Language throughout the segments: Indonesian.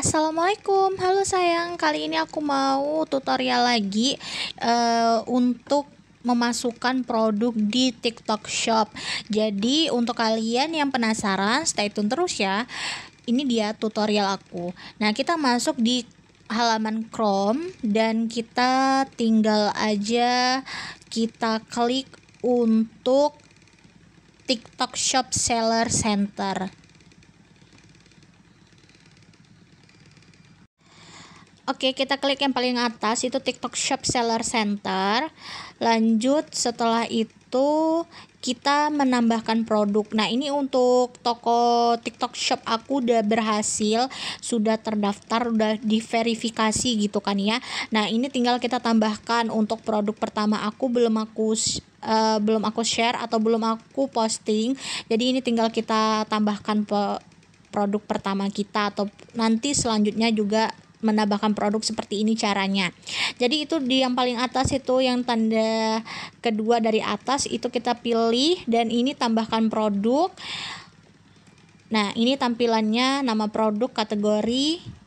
Assalamualaikum, halo sayang. Kali ini aku mau tutorial lagi uh, untuk memasukkan produk di TikTok Shop. Jadi untuk kalian yang penasaran, stay tune terus ya. Ini dia tutorial aku. Nah, kita masuk di halaman Chrome dan kita tinggal aja kita klik untuk TikTok Shop Seller Center. Oke, kita klik yang paling atas itu TikTok Shop Seller Center. Lanjut setelah itu kita menambahkan produk. Nah, ini untuk toko TikTok Shop aku udah berhasil, sudah terdaftar, udah diverifikasi gitu kan ya. Nah, ini tinggal kita tambahkan untuk produk pertama aku belum aku uh, belum aku share atau belum aku posting. Jadi ini tinggal kita tambahkan produk pertama kita atau nanti selanjutnya juga menambahkan produk seperti ini caranya. Jadi itu di yang paling atas itu yang tanda kedua dari atas itu kita pilih dan ini tambahkan produk. Nah, ini tampilannya nama produk kategori.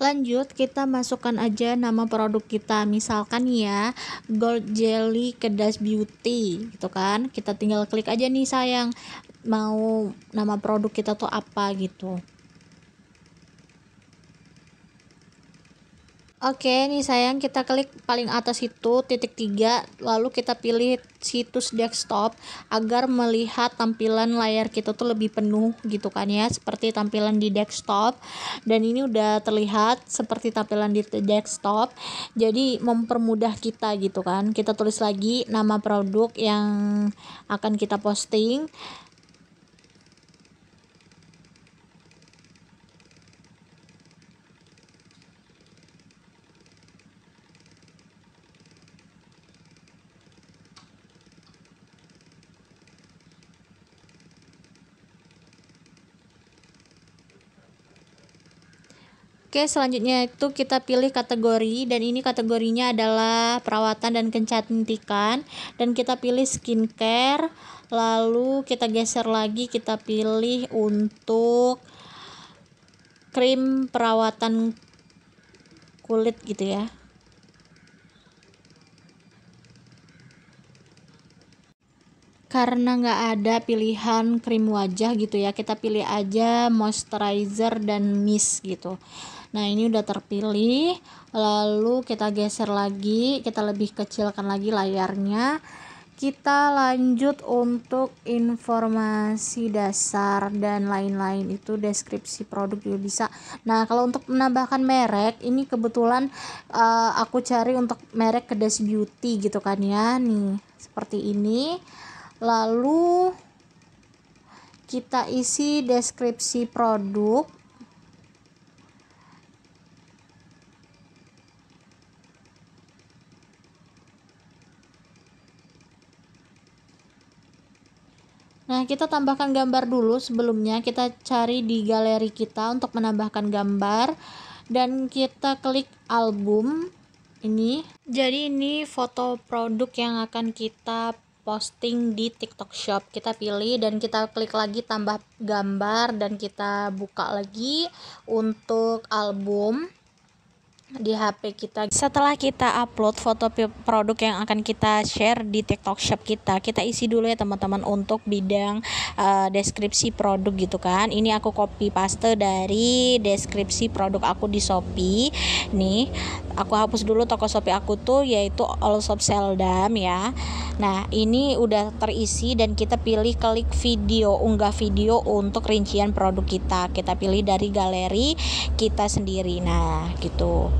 Lanjut kita masukkan aja nama produk kita. Misalkan ya gold jelly kedas beauty gitu kan? Kita tinggal klik aja nih sayang. Mau nama produk kita tuh apa gitu Oke, nih sayang kita klik paling atas itu titik tiga, lalu kita pilih situs desktop agar melihat tampilan layar kita tuh lebih penuh gitu kan ya, seperti tampilan di desktop. Dan ini udah terlihat seperti tampilan di desktop. Jadi mempermudah kita gitu kan. Kita tulis lagi nama produk yang akan kita posting Oke, selanjutnya itu kita pilih kategori dan ini kategorinya adalah perawatan dan kecantikan dan kita pilih skincare. Lalu kita geser lagi kita pilih untuk krim perawatan kulit gitu ya. karena nggak ada pilihan krim wajah gitu ya kita pilih aja moisturizer dan mist gitu Nah, ini udah terpilih. Lalu kita geser lagi, kita lebih kecilkan lagi layarnya. Kita lanjut untuk informasi dasar dan lain-lain itu deskripsi produk juga bisa. Nah, kalau untuk menambahkan merek, ini kebetulan uh, aku cari untuk merek Kedas Beauty gitu kan ya. Nih, seperti ini. Lalu kita isi deskripsi produk Nah, kita tambahkan gambar dulu sebelumnya. Kita cari di galeri kita untuk menambahkan gambar dan kita klik album ini. Jadi ini foto produk yang akan kita posting di TikTok Shop. Kita pilih dan kita klik lagi tambah gambar dan kita buka lagi untuk album di HP kita. Setelah kita upload foto produk yang akan kita share di TikTok Shop kita, kita isi dulu ya teman-teman untuk bidang uh, deskripsi produk gitu kan. Ini aku copy paste dari deskripsi produk aku di Shopee. Nih, aku hapus dulu toko Shopee aku tuh yaitu All Shop Seldam ya. Nah, ini udah terisi dan kita pilih klik video, unggah video untuk rincian produk kita. Kita pilih dari galeri kita sendiri. Nah, gitu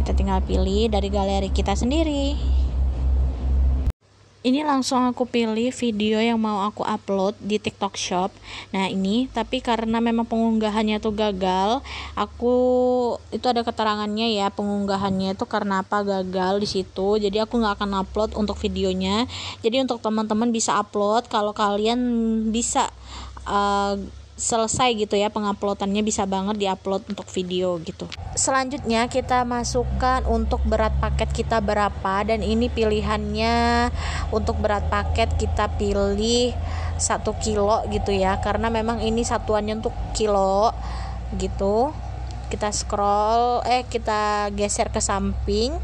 kita tinggal pilih dari galeri kita sendiri ini langsung aku pilih video yang mau aku upload di TikTok Shop. Nah, ini tapi karena memang pengunggahannya tuh gagal, aku itu ada keterangannya ya, pengunggahannya itu karena apa gagal di situ. Jadi aku nggak akan upload untuk videonya. Jadi untuk teman-teman bisa upload kalau kalian bisa uh, selesai gitu ya penguploadannya bisa banget diupload untuk video gitu. Selanjutnya kita masukkan untuk berat paket kita berapa dan ini pilihannya untuk berat paket kita pilih satu kilo gitu ya karena memang ini satuannya untuk kilo gitu. Kita scroll eh kita geser ke samping.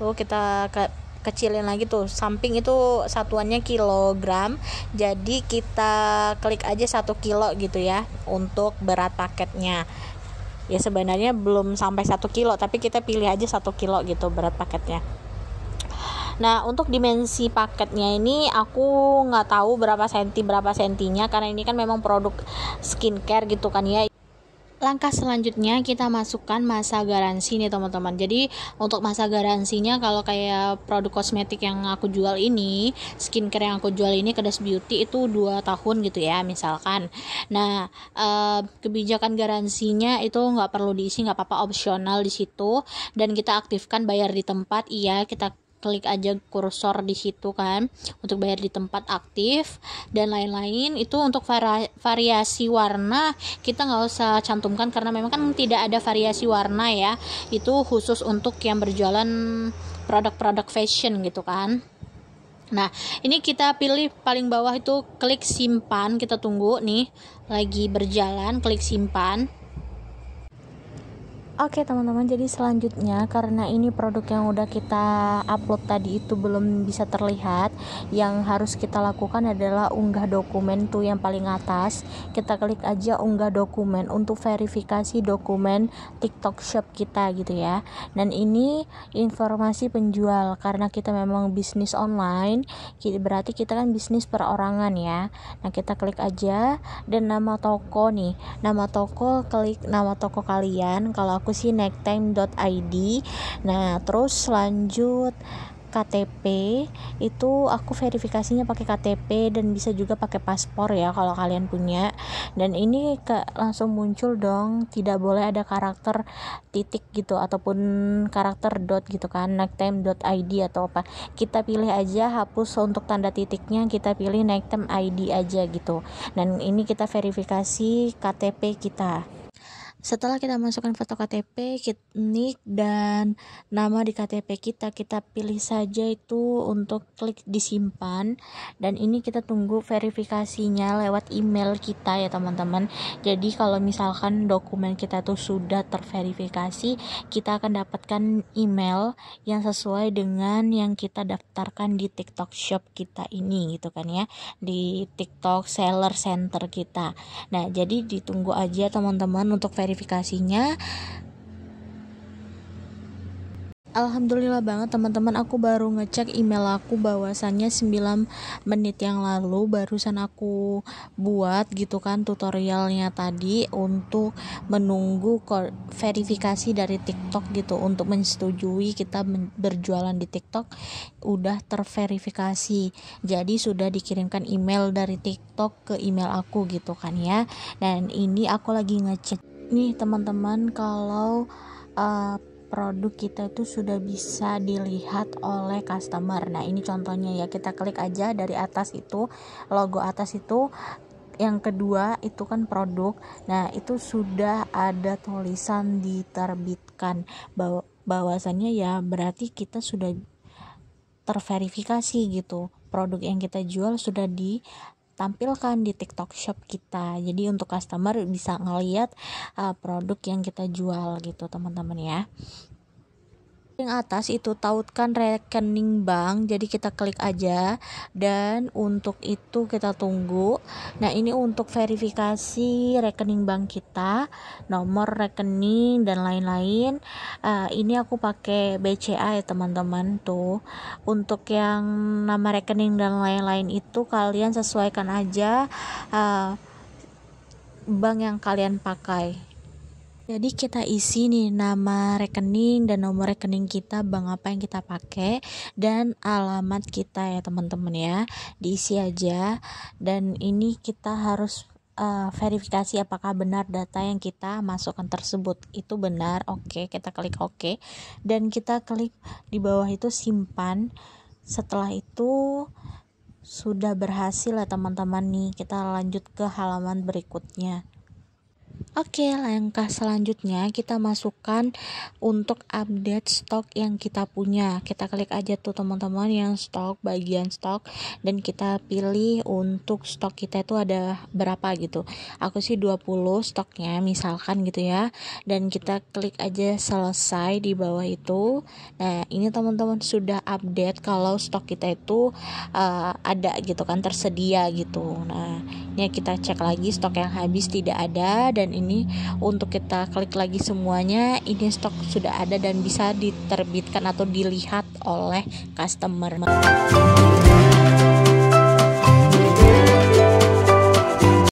Tuh kita kecilin lagi tuh. Samping itu satuannya kilogram. Jadi kita klik aja satu kilo gitu ya untuk berat paketnya. Ya sebenarnya belum sampai satu kilo tapi kita pilih aja satu kilo gitu berat paketnya. Nah untuk dimensi paketnya ini aku nggak tahu berapa senti berapa sentinya karena ini kan memang produk skincare gitu kan ya langkah selanjutnya kita masukkan masa garansi nih teman-teman. Jadi untuk masa garansinya kalau kayak produk kosmetik yang aku jual ini skincare yang aku jual ini Kedas Beauty itu 2 tahun gitu ya misalkan. Nah eh, kebijakan garansinya itu nggak perlu diisi nggak apa-apa opsional di situ. Dan kita aktifkan bayar di tempat iya kita klik aja kursor di situ kan untuk bayar di tempat aktif dan lain-lain. Itu untuk vari variasi warna kita nggak usah cantumkan karena memang kan tidak ada variasi warna ya. Itu khusus untuk yang berjualan produk-produk fashion gitu kan. Nah, ini kita pilih paling bawah itu klik simpan, kita tunggu nih lagi berjalan, klik simpan. Oke teman-teman jadi selanjutnya karena ini produk yang udah kita upload tadi itu belum bisa terlihat yang harus kita lakukan adalah unggah dokumen tuh yang paling atas. Kita klik aja unggah dokumen untuk verifikasi dokumen TikTok shop kita gitu ya. Dan ini informasi penjual karena kita memang bisnis online berarti kita kan bisnis perorangan ya. Nah kita klik aja dan nama toko nih. Nama toko klik nama toko kalian. Kalau aku sih necktime.id nah terus lanjut KTP itu aku verifikasinya pakai KTP dan bisa juga pakai paspor ya kalau kalian punya. Dan ini ke langsung muncul dong tidak boleh ada karakter titik gitu ataupun karakter dot gitu kan necktime.id atau apa. Kita pilih aja hapus untuk tanda titiknya kita pilih necktime ID aja gitu. Dan ini kita verifikasi KTP kita setelah kita masukkan foto KTP, nik dan nama di KTP kita, kita pilih saja itu untuk klik disimpan dan ini kita tunggu verifikasinya lewat email kita ya teman-teman. Jadi kalau misalkan dokumen kita tuh sudah terverifikasi, kita akan dapatkan email yang sesuai dengan yang kita daftarkan di TikTok Shop kita ini gitu kan ya, di TikTok Seller Center kita. Nah, jadi ditunggu aja teman-teman untuk verifikasi verifikasinya Alhamdulillah banget teman-teman. Aku baru ngecek email aku bahwasannya 9 menit yang lalu barusan aku buat gitu kan tutorialnya tadi untuk menunggu verifikasi dari TikTok gitu. Untuk mensetujui kita berjualan di TikTok udah terverifikasi. Jadi sudah dikirimkan email dari TikTok ke email aku gitu kan ya. Dan ini aku lagi ngecek nih teman-teman kalau uh, produk kita itu sudah bisa dilihat oleh customer. Nah, ini contohnya ya, kita klik aja dari atas itu logo atas itu yang kedua itu kan produk. Nah, itu sudah ada tulisan diterbitkan bahwa bahwasannya ya berarti kita sudah terverifikasi gitu. Produk yang kita jual sudah di tampilkan di TikTok Shop kita. Jadi untuk customer bisa ngeliat uh, produk yang kita jual gitu, teman-teman ya yang atas itu tautkan rekening bank jadi kita klik aja. Dan untuk itu kita tunggu. Nah ini untuk verifikasi rekening bank kita nomor rekening dan lain-lain. Uh, ini aku pakai BCA ya teman-teman tuh. Untuk yang nama rekening dan lain-lain itu kalian sesuaikan aja uh, bank yang kalian pakai jadi kita isi nih nama rekening dan nomor rekening kita bank apa yang kita pakai dan alamat kita ya teman-teman ya. Diisi aja. Dan ini kita harus uh, verifikasi apakah benar data yang kita masukkan tersebut. Itu benar oke okay, kita klik oke. Okay. dan kita klik di bawah itu simpan. Setelah itu sudah berhasil ya teman-teman nih. Kita lanjut ke halaman berikutnya Oke, langkah selanjutnya kita masukkan untuk update stok yang kita punya. Kita klik aja tuh teman-teman yang stok, bagian stok dan kita pilih untuk stok kita itu ada berapa gitu. Aku sih 20 stoknya misalkan gitu ya. Dan kita klik aja selesai di bawah itu. Nah, ini teman-teman sudah update kalau stok kita itu uh, ada gitu kan tersedia gitu. Nah, ini kita cek lagi stok yang habis tidak ada dan ini ini. Untuk kita klik lagi semuanya ini stok sudah ada dan bisa diterbitkan atau dilihat oleh customer